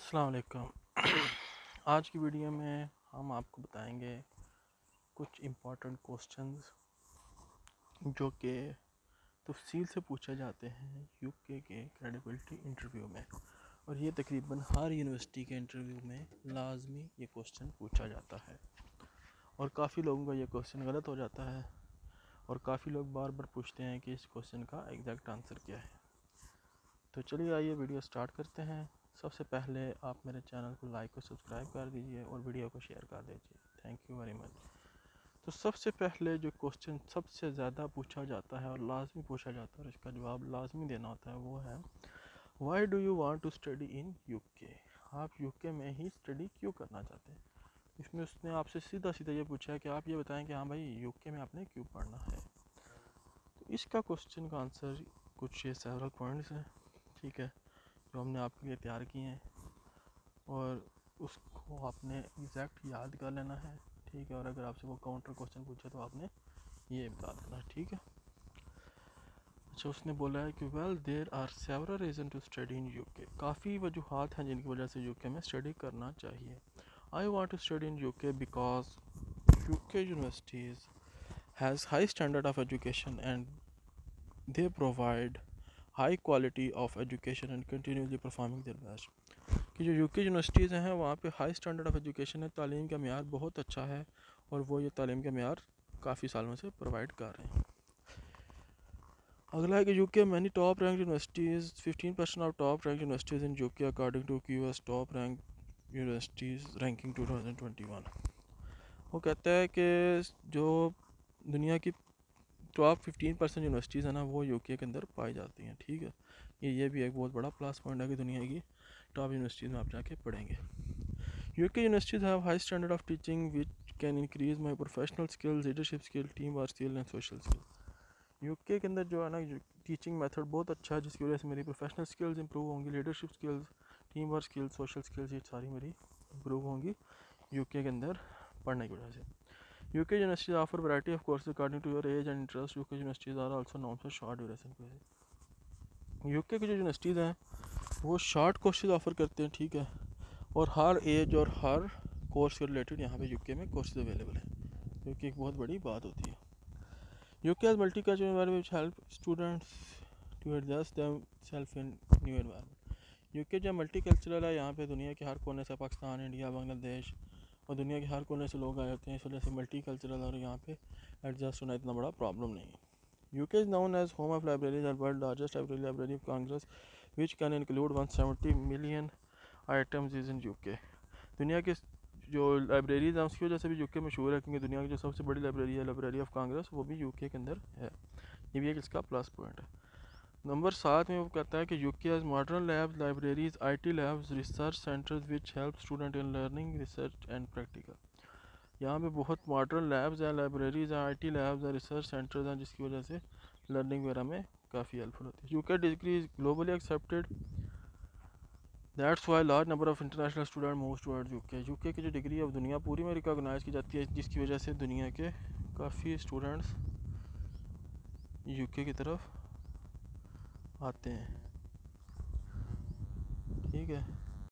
अस्सलाम वालेकुम आज की वीडियो में हम आपको बताएँगे कुछ इम्पोर्टेंट क्वेश्चंस जो कि तफसील से पूछे जाते हैं यूके के क्रेडिबिलिटी इंटरव्यू में। और ये तकरीबन हर यूनिवर्सिटी के इंटरव्यू में लाजमी ये क्वेश्चन पूछा जाता है। और काफ़ी लोगों का ये क्वेश्चन गलत हो जाता है और काफ़ी लोग बार बार पूछते हैं कि इस क्वेश्चन का एग्जैक्ट आंसर क्या है। तो चलिए आइए वीडियो स्टार्ट करते हैं। सबसे पहले आप मेरे चैनल को लाइक और सब्सक्राइब कर दीजिए और वीडियो को शेयर कर दीजिए। थैंक यू वेरी मच तो सबसे पहले जो क्वेश्चन सबसे ज़्यादा पूछा जाता है और लाजमी पूछा जाता है और इसका जवाब लाजमी देना होता है वो है why do you want to study in UK आप यूके में ही स्टडी क्यों करना चाहते हैं? इसमें उसने आपसे सीधा सीधा ये पूछा है कि आप ये बताएँ कि हाँ भाई यूके में आपने क्यों पढ़ना है? तो इसका क्वेश्चन का आंसर कुछ ये सेवरल पॉइंट्स हैं, ठीक है? जो हमने आपके लिए तैयार किए हैं और उसको आपने एग्जैक्ट याद कर लेना है, ठीक है? और अगर आपसे वो काउंटर क्वेश्चन पूछे तो आपने ये बता देना है, ठीक है? अच्छा उसने बोला है कि well there are several reason to study in UK काफ़ी वजूहत हैं जिनकी वजह से यूके में स्टडी करना चाहिए। I want to study in UK because UK universities has high standard of education and they provide high quality of education and continuously performing their best कि जो यूके यूनिवर्सिटीज़ हैं, वहाँ पे हाई स्टैंडर्ड ऑफ़ एजुकेशन है, तालीम का मैार बहुत अच्छा है और वो ये तालीम का मैार काफ़ी सालों से प्रोवाइड कर रहे हैं। अगला है कि UK many top rank universities fifteen percent of top rank universities in UK according to Q S top rank universities ranking two thousand twenty one वो कहता है कि जो दुनिया की टॉप फिफ्टीन परसेंट यूनिवर्सिटीज़ है ना, वो यूके के अंदर पाई जाती हैं, ठीक है? ये ये भी एक बहुत बड़ा प्लस पॉइंट है कि दुनिया की टॉप यूनिवर्सिटीज़ में आप जाके पढ़ेंगे। UK universities have high standard of teaching which can increase my professional skills leadership skill team work skill and social skill UK के अंदर जो है ना टीचिंग मेथड बहुत अच्छा है, जिसकी वजह से मेरी प्रोफेशनल स्किल्स इंप्रूव होंगी leadership skills team work skills social skills ये सारी मेरी इंप्रूव होंगी यूके के अंदर पढ़ने की वजह से। UK universities offer variety of courses according to your age and interest. UK universities are also known for short duration courses. UK की जो यूनिवर्सिटीज़ हैं, वो शॉर्ट कोर्सेज ऑफ़र करते हैं, ठीक है और हर एज और हर कोर्स के रिलेटेड यहाँ पे यूके में कोर्सेज अवेलेबल हैं, जो कि एक बहुत बड़ी बात होती है UK has multi culture help students to adjust them self in new environment UK जो मल्टी कल्चरल है, यहाँ पे दुनिया के हर कोने से पाकिस्तान, इंडिया, बांग्लादेश और दुनिया के हर कोने से लोग आए होते हैं, इस वजह से मल्टी कल्चरल और यहाँ पे एडजस्ट होना इतना बड़ा प्रॉब्लम नहीं है। U K is known as home of libraries and world largest library library of Congress which can include one seventy million items is in U K दुनिया के जो लाइब्रेरीज हैं, उसकी वजह से भी यूके मशहूर है, क्योंकि दुनिया की जो सबसे बड़ी लाइब्रेरी है लाइब्रेरी ऑफ़ कांग्रेस वो भी यूके के अंदर है। ये भी एक इसका प्लस पॉइंट है। नंबर सात में वो कहता है कि U K as modern labs libraries I T labs research centres which help student in learning research and practical यहाँ पे बहुत मॉडर्न लैब्स हैं लाइब्रेरीज हैं आई टी लैब्स हैं रिसर्च सेंटर्स हैं, जिसकी वजह से लर्निंग वगैरह में काफ़ी हेल्पफुल होती है। U K degree is globally accepted that's why large number of international student move toward U K U K की जो डिग्री है, वो दुनिया पूरी में रिकॉग्नाइज की जाती है, जिसकी वजह से दुनिया के काफ़ी स्टूडेंट्स यू के की तरफ़ आते हैं। ठीक है।